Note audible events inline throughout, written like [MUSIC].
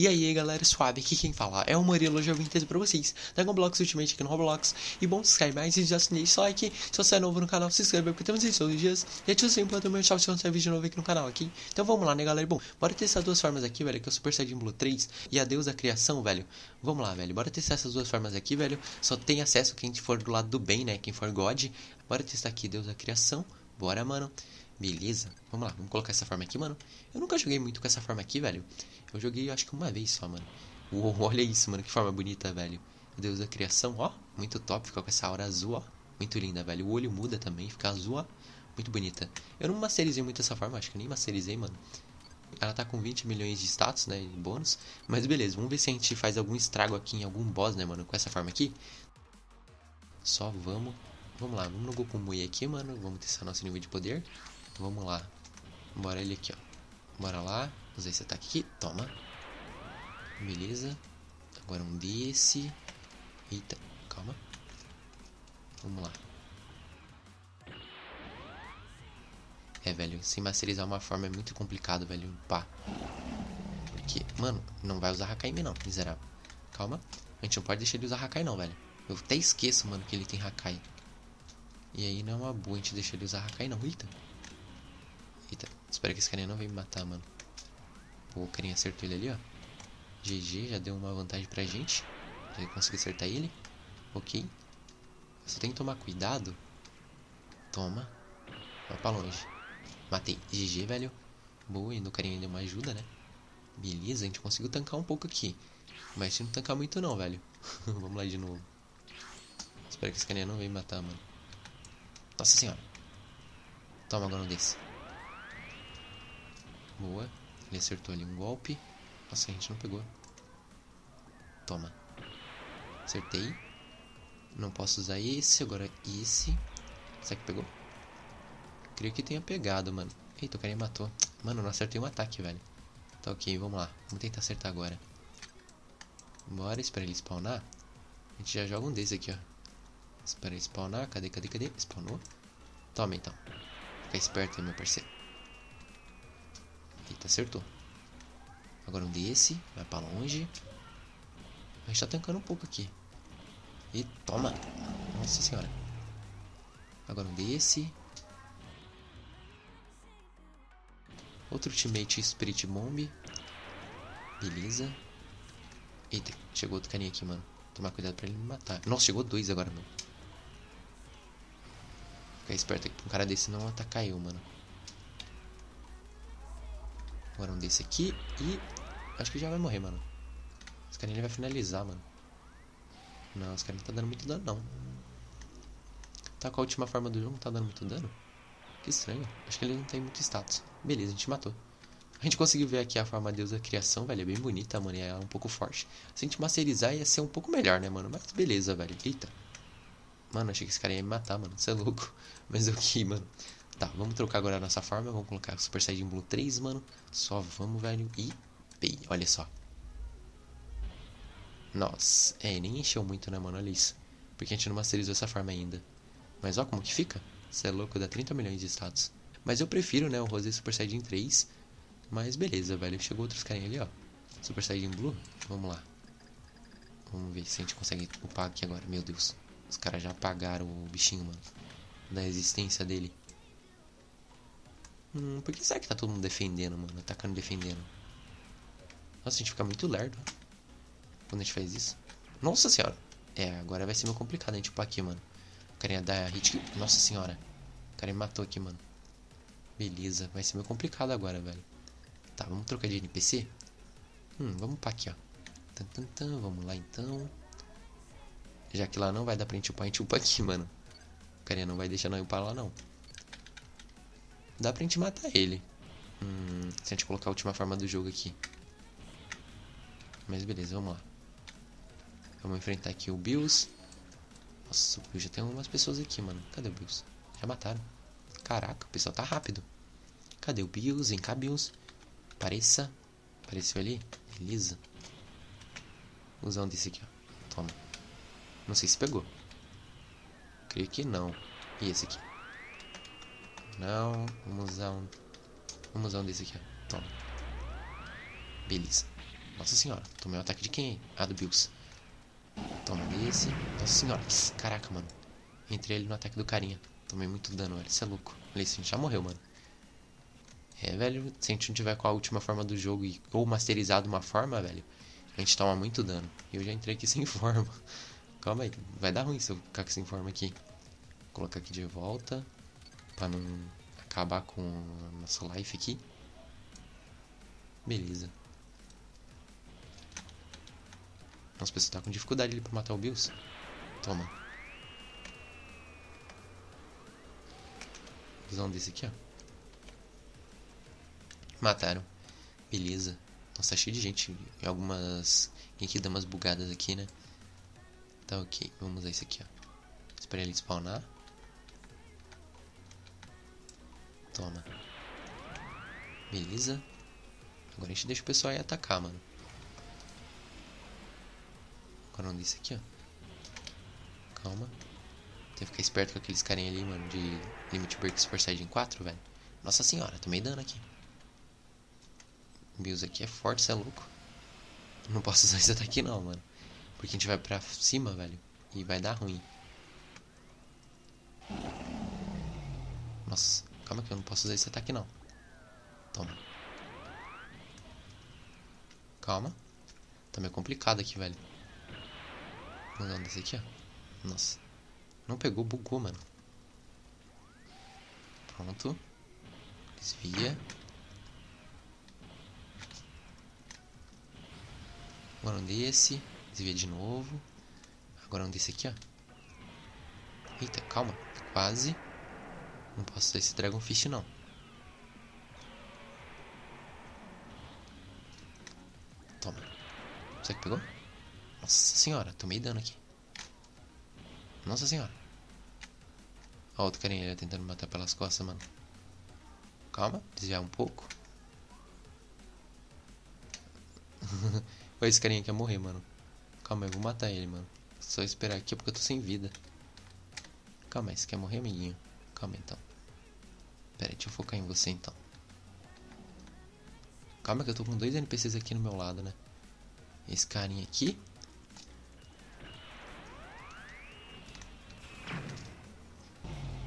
E aí, galera, suave, aqui quem fala é o Murilo, já vim trazer pra vocês Dragon Blocks Ultimate aqui no Roblox. E bom, se inscreve mais e já deixa o like. Se você é novo no canal, se inscreve porque temos isso todos os dias. E ativa o sininho para também chave se você vídeo novo aqui no canal, aqui. Então vamos lá, né, galera? Bom, bora testar duas formas aqui, velho, que é o Super Saiyajin Blue 3 e a Deus da Criação, velho. Vamos lá, velho, bora testar essas duas formas aqui, velho. Só tem acesso quem for do lado do bem, né, quem for God. Bora testar aqui Deus da Criação. Bora, mano. Beleza, vamos lá, vamos colocar essa forma aqui, mano. Eu nunca joguei muito com essa forma aqui, velho. Eu joguei, acho que uma vez só, mano. Uou, [LAUGHS] olha isso, mano, que forma bonita, velho. Deus da criação, ó. Muito top, fica com essa aura azul, ó. Muito linda, velho. O olho muda também, fica azul, ó. Muito bonita. Eu não masterizei muito essa forma, acho que nem masterizei, mano. Ela tá com 20 milhões de status, né, bônus. Mas beleza, vamos ver se a gente faz algum estrago aqui em algum boss, né, mano, com essa forma aqui. Só vamos... Vamos lá, vamos no Goku Mui aqui, mano. Vamos testar nosso nível de poder. Vamos lá. Bora ele aqui, ó. Bora lá. Usar esse ataque aqui. Toma. Beleza. Agora um desse. Eita, calma. Vamos lá. É, velho, sem masterizar uma forma é muito complicado, velho. Pá. Porque, mano, não vai usar Hakai em mim não, miserável. Calma. A gente não pode deixar ele usar Hakai não, velho. Eu até esqueço, mano, que ele tem Hakai. E aí não é uma boa a gente deixar ele usar Hakai não. Eita. Eita, espero que esse carinha não venha me matar, mano. O carinha acertou ele ali, ó. GG, já deu uma vantagem pra gente. Já consegui acertar ele. Ok. Só tem que tomar cuidado. Toma. Vai pra longe. Matei. GG, velho. Boa, ainda o carinha deu uma ajuda, né? Beleza, a gente conseguiu tancar um pouco aqui. Mas se não tancar muito não, velho. [LAUGHS] Vamos lá de novo. Espero que esse carinha não venha me matar, mano. Nossa senhora. Toma agora um desse. Boa. Ele acertou ali um golpe. Nossa, a gente não pegou. Toma. Acertei. Não posso usar esse, agora esse. Será que pegou? Creio que tenha pegado, mano. Eita, o cara me matou. Mano, não acertei um ataque, velho. Tá ok, vamos lá. Vamos tentar acertar agora. Bora esperar ele spawnar. A gente já joga um desse aqui, ó. Espera ele spawnar. Cadê, cadê, cadê? Spawnou. Toma, então. Fica esperto aí, meu parceiro. Eita, acertou. Agora um desse. Vai pra longe. A gente tá tancando um pouco aqui. E toma. Nossa senhora. Agora um desse. Outro teammate Spirit Bomb. Beleza. Eita, chegou outro carinha aqui, mano. Tomar cuidado pra ele me matar. Nossa, chegou dois agora, mano. Ficar esperto aqui pra um cara desse não atacar eu, mano. Agora um desse aqui e... Acho que já vai morrer, mano. Esse carinha vai finalizar, mano. Não, esse cara não tá dando muito dano, não. Tá com a última forma do jogo, não tá dando muito dano. Que estranho. Acho que ele não tem muito status. Beleza, a gente matou. A gente conseguiu ver aqui a forma deusa da criação, velho. É bem bonita, mano. E é um pouco forte. Se a gente masterizar, ia ser um pouco melhor, né, mano? Mas beleza, velho. Eita. Mano, achei que esse cara ia me matar, mano. Você é louco. [LAUGHS] Mas eu que, mano. Tá, vamos trocar agora a nossa forma. Vamos colocar Super Saiyajin Blue 3, mano. Só vamos, velho. E... Pei, olha só. Nossa. É, nem encheu muito, né, mano? Olha isso. Porque a gente não masterizou essa forma ainda. Mas ó como que fica. Você é louco, dá 30 milhões de status. Mas eu prefiro, né, o Rosé Super Saiyajin 3. Mas beleza, velho. Chegou outros carinha ali, ó. Super Saiyajin Blue. Vamos lá. Vamos ver se a gente consegue upar aqui agora. Meu Deus. Os caras já apagaram o bichinho, mano. Da resistência dele. Hum, por que será que tá todo mundo defendendo, mano? Atacando e defendendo. Nossa, a gente fica muito lerdo. Quando a gente faz isso. Nossa senhora. É, agora vai ser meio complicado a gente upar aqui, mano. O carinha da hit. Nossa senhora. O cara me matou aqui, mano. Beleza. Vai ser meio complicado agora, velho. Tá, vamos trocar de NPC? Hum, vamos pra aqui, ó. Tan, tan, tan, vamos lá então. Já que lá não vai dar pra gente upar, a gente upa aqui, mano. O carinha não vai deixar nós upar lá, não. Dá pra gente matar ele. Hum, se a gente colocar a última forma do jogo aqui. Mas beleza, vamos lá. Vamos enfrentar aqui o Bills. Nossa, já tem algumas pessoas aqui, mano. Cadê o Bills? Já mataram. Caraca, o pessoal tá rápido. Cadê o Bills? Vem cá, Bills. Apareça. Apareceu ali? Beleza. Um desse aqui, ó. Toma. Não sei se pegou. Creio que não. E esse aqui? Não. Vamos usar. Vamos usar um desse aqui, ó. Toma. Beleza. Nossa senhora, tomei um ataque de quem? Ah, do Bills. Toma esse. Nossa senhora. Caraca, mano. Entrei ali no ataque do carinha. Tomei muito dano, velho. Isso é louco. Olha isso, a gente já morreu, mano. É, velho. Se a gente não tiver com a última forma do jogo e, ou masterizado uma forma, velho, a gente toma muito dano. E eu já entrei aqui [LAUGHS] sem forma. Calma aí. Vai dar ruim se eu ficar sem forma aqui. Vou colocar aqui de volta. Pra não acabar com a nossa life aqui. Beleza. Nossa, você tá com dificuldade ali pra matar o Bills. Toma. Visão desse aqui, ó. Mataram. Beleza. Nossa, tá cheio de gente. Algumas... Tem que dar umas bugadas aqui, né? Tá ok. Vamos usar esse aqui, ó. Esperar ele spawnar. Toma. Beleza. Agora a gente deixa o pessoal aí atacar, mano. Agora onde isso aqui, ó. Calma. Tem que ficar esperto com aqueles carinha ali, mano, de Limit Break Super Saiyajin 4, velho. Nossa senhora, tomei dano aqui. Bills aqui é forte, você é louco. Não posso usar esse ataque não, mano. Porque a gente vai pra cima, velho. E vai dar ruim. Nossa, calma que eu não posso usar esse ataque não. Toma. Calma. Tá meio complicado aqui, velho. Vamos dar desse aqui, ó. Nossa. Não pegou, bugou, mano. Pronto. Desvia. Agora um desse. Desvia de novo. Agora um desse aqui, ó. Eita, calma. Quase. Não posso usar esse Dragon Fish, não. Toma. Você que pegou? Nossa senhora, tomei dano aqui. Nossa senhora. Ó, outro carinha ali tentando matar pelas costas, mano. Calma, desviar um pouco. [LAUGHS] Esse carinha quer morrer, mano. Calma, eu vou matar ele, mano. Só esperar aqui porque eu tô sem vida. Calma você quer morrer, amiguinho? Calma então. Pera deixa eu focar em você então. Calma que eu tô com dois NPCs aqui no meu lado, né? Esse carinha aqui.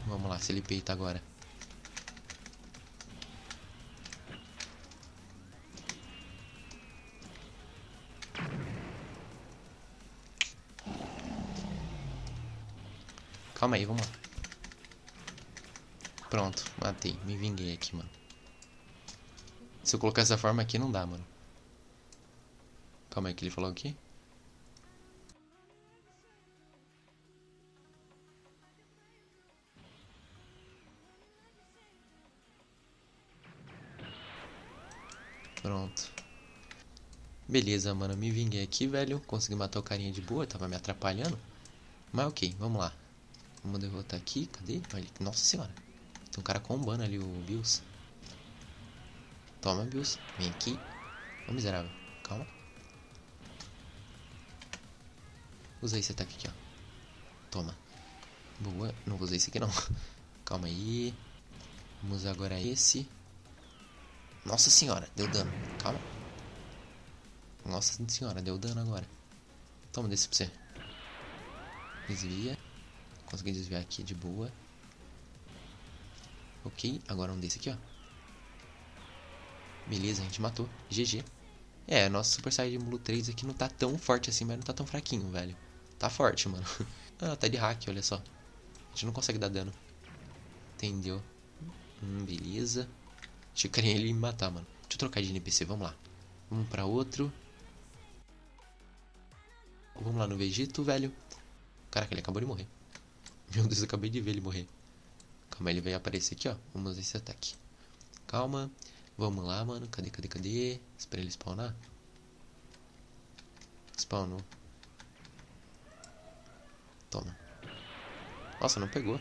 Vamos lá, se ele peita agora. Calma aí, vamos lá. Pronto, matei. Me vinguei aqui, mano. Se eu colocar essa forma aqui, não dá, mano. Calma aí, que ele falou aqui? Pronto. Beleza, mano. Me vinguei aqui, velho. Consegui matar o carinha de boa. Tava me atrapalhando. Mas ok, vamos lá. Vamos derrotar aqui. Cadê? Nossa senhora. Tem um cara combando ali, o Bills. Toma, Bills. Vem aqui. Ô, miserável. Calma. Usa esse ataque aqui, ó. Toma. Boa. Não vou usar esse aqui, não. [LAUGHS] Calma aí. Vamos agora esse. Nossa senhora, deu dano. Calma. Nossa senhora, deu dano agora. Toma desse pra você. Desvia. Consegui desviar aqui de boa. Ok, agora um desse aqui, ó. Beleza, a gente matou. GG. É, nosso Super Saiyajin Blue 3 aqui não tá tão forte assim, mas não tá tão fraquinho, velho. Tá forte, mano. [LAUGHS] ah, tá de hack, olha só. A gente não consegue dar dano. Entendeu? Hum, beleza. Achei que ele me matar, mano. Deixa eu trocar de NPC, vamos lá. Vamos pra outro. Vamos lá no Vegito, velho. Caraca, ele acabou de morrer. Meu Deus, eu acabei de ver ele morrer. Calma, ele vai aparecer aqui, ó. Vamos usar esse ataque. Calma. Vamos lá, mano. Cadê, cadê, cadê? Espera ele spawnar. Spawnou. Toma. Nossa, não pegou.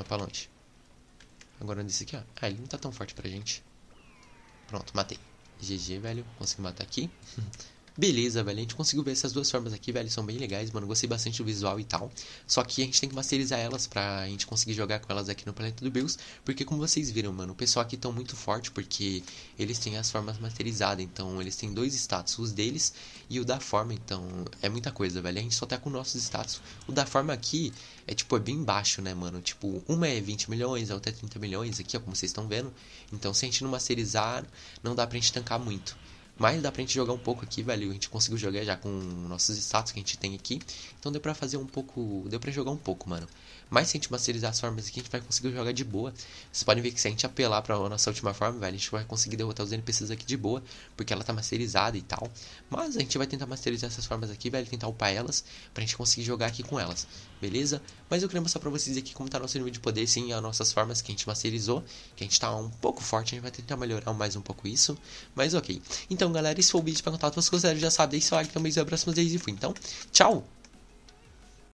Vai pra longe. Agora desse aqui, ó. Ah, ele não tá tão forte pra gente. Pronto, matei. GG, velho. Consegui matar aqui. [LAUGHS] Beleza, velho, a gente conseguiu ver essas duas formas aqui, velho, são bem legais, mano, gostei bastante do visual e tal. Só que a gente tem que masterizar elas pra gente conseguir jogar com elas aqui no Planeta do Bills, porque como vocês viram, mano, o pessoal aqui tão muito forte porque eles têm as formas masterizadas, então eles têm dois status, os deles e o da forma, então é muita coisa, velho. A gente só tá com nossos status. O da forma aqui é tipo, é bem baixo, né, mano? Tipo, uma é 20 milhões, a outra é 30 milhões aqui, ó, como vocês estão vendo. Então se a gente não masterizar, não dá pra gente tancar muito. Mas dá pra gente jogar um pouco aqui, velho. A gente conseguiu jogar já com nossos status que a gente tem aqui. Então deu pra fazer um pouco. Deu pra jogar um pouco, mano. Mas se a gente masterizar as formas aqui, a gente vai conseguir jogar de boa. Vocês podem ver que se a gente apelar pra nossa última forma, velho, a gente vai conseguir derrotar os NPCs aqui de boa. Porque ela tá masterizada e tal. Mas a gente vai tentar masterizar essas formas aqui, velho. Tentar upar elas. Pra gente conseguir jogar aqui com elas. Beleza? Mas eu queria mostrar pra vocês aqui como tá nosso nível de poder, sim, as nossas formas que a gente masterizou. Que a gente tá um pouco forte. A gente vai tentar melhorar mais um pouco isso. Mas ok. Então, galera, esse foi o vídeo pra contar. Se vocês gostaram, já sabe, deixa o like também. E próximos vídeos e fui. Então, tchau!